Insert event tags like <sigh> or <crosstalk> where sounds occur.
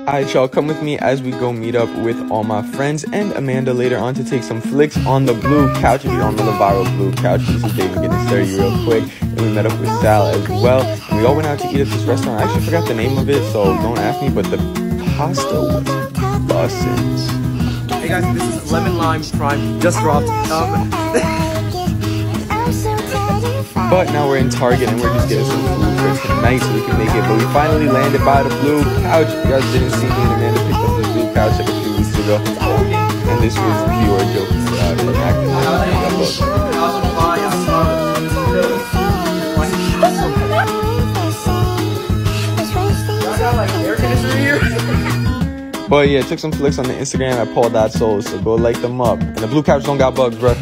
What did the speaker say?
Alright, y'all, come with me as we go meet up with all my friends and Amanda later on to take some flicks on the blue couch. If you don't know the viral blue couch, this is David getting sturdy real quick. And we met up with Sal as well. And we all went out to eat at this restaurant. I actually forgot the name of it, so don't ask me, but the pasta was bussin'. Hey guys, this is Lemon Lime Prime, just dropped. Um, <laughs> But now we're in Target and we're just getting some tonight so we can make it. But we finally landed by the blue couch. You guys didn't see me and Amanda picked up the blue couch like a few weeks ago. And this was pure joke. But yeah, took some flicks on the Instagram at Paul Soles, so go like them up. And the blue couch don't got bugs, bro.